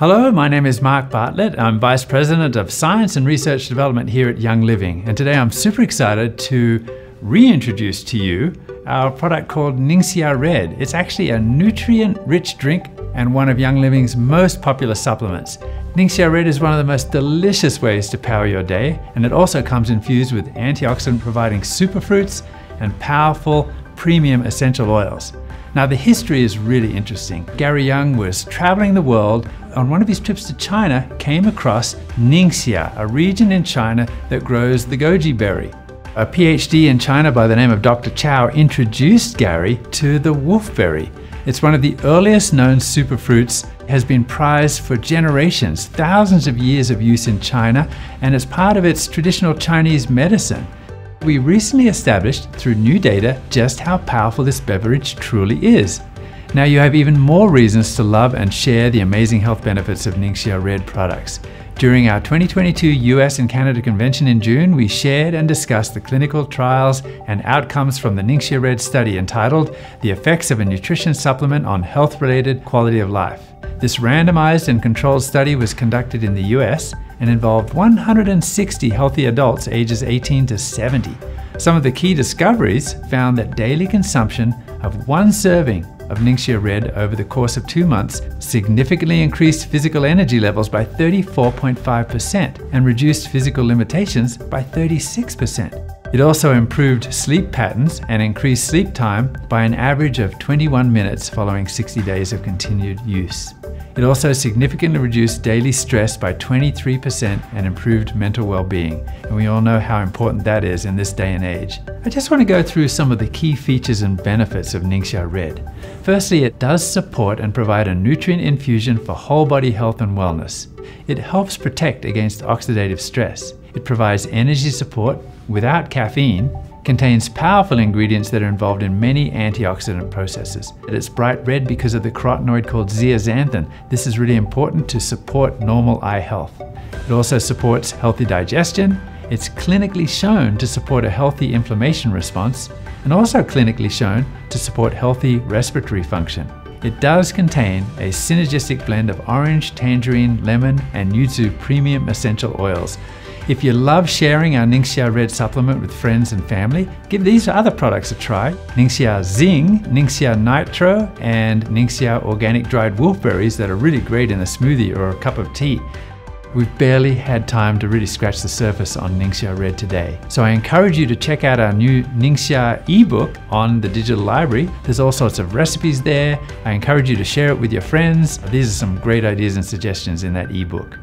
Hello, my name is Mark Bartlett. I'm Vice President of Science and Research Development here at Young Living. And today I'm super excited to reintroduce to you our product called Ningxia Red. It's actually a nutrient rich drink and one of Young Living's most popular supplements. Ningxia Red is one of the most delicious ways to power your day, and it also comes infused with antioxidant providing superfruits and powerful premium essential oils. Now, the history is really interesting. Gary Young was traveling the world. On one of his trips to China, came across Ningxia, a region in China that grows the goji berry. A PhD in China by the name of Dr. Chow introduced Gary to the wolfberry. It's one of the earliest known superfruits, has been prized for generations, thousands of years of use in China, and is part of its traditional Chinese medicine. We recently established through new data just how powerful this beverage truly is. Now you have even more reasons to love and share the amazing health benefits of Ningxia Red products. During our 2022 US and Canada convention in June, we shared and discussed the clinical trials and outcomes from the Ningxia Red study entitled The Effects of a Nutrition Supplement on Health Related Quality of Life. This randomized and controlled study was conducted in the US and involved 160 healthy adults ages 18 to 70. Some of the key discoveries found that daily consumption of one serving of Ningxia Red over the course of two months significantly increased physical energy levels by 34.5% and reduced physical limitations by 36%. It also improved sleep patterns and increased sleep time by an average of 21 minutes following 60 days of continued use. It also significantly reduced daily stress by 23% and improved mental well-being. And we all know how important that is in this day and age. I just want to go through some of the key features and benefits of Ningxia Red. Firstly, it does support and provide a nutrient infusion for whole body health and wellness. It helps protect against oxidative stress. It provides energy support without caffeine, contains powerful ingredients that are involved in many antioxidant processes. It's bright red because of the carotenoid called zeaxanthin. This is really important to support normal eye health. It also supports healthy digestion. It's clinically shown to support a healthy inflammation response and also clinically shown to support healthy respiratory function. It does contain a synergistic blend of orange, tangerine, lemon, and yuzu premium essential oils. If you love sharing our Ningxia Red supplement with friends and family, give these other products a try. Ningxia Zing, Ningxia Nitro, and Ningxia Organic Dried Wolfberries that are really great in a smoothie or a cup of tea. We've barely had time to really scratch the surface on Ningxia Red today. So I encourage you to check out our new Ningxia ebook on the digital library. There's all sorts of recipes there. I encourage you to share it with your friends. These are some great ideas and suggestions in that ebook.